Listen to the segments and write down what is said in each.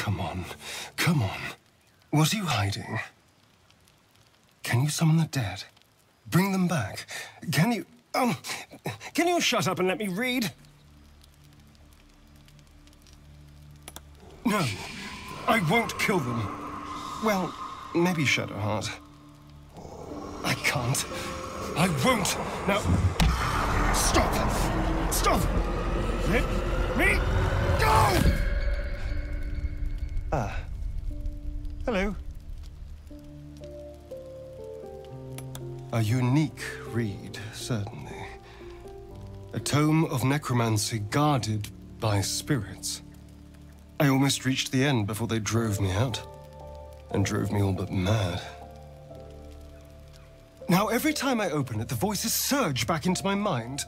come on. Come on. What are you hiding? Can you summon the dead? Bring them back? Can you... Um... Can you shut up and let me read? No. I won't kill them. Well, maybe Shadowheart. I can't. I won't. Now... Stop! Stop! Let me go! Ah. Hello. A unique read, certainly. A tome of necromancy guarded by spirits. I almost reached the end before they drove me out. And drove me all but mad. Now, every time I open it, the voices surge back into my mind.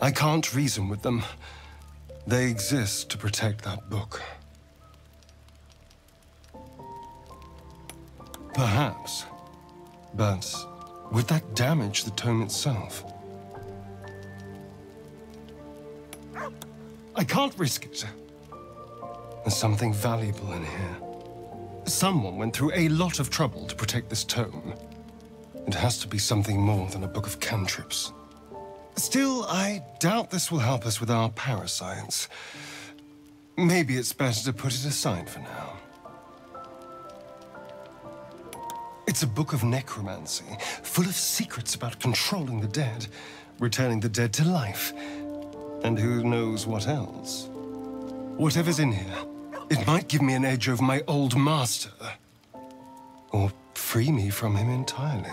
I can't reason with them. They exist to protect that book. Perhaps. But would that damage the tome itself? I can't risk it. There's something valuable in here. Someone went through a lot of trouble to protect this tome. It has to be something more than a book of cantrips. Still, I doubt this will help us with our parasites. Maybe it's better to put it aside for now. It's a book of necromancy, full of secrets about controlling the dead, returning the dead to life, and who knows what else. Whatever's in here, it might give me an edge over my old master. Or free me from him entirely.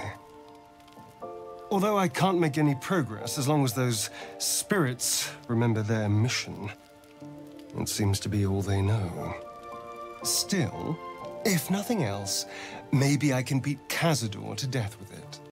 Although I can't make any progress as long as those spirits remember their mission. It seems to be all they know. Still, if nothing else, maybe I can beat Cazador to death with it.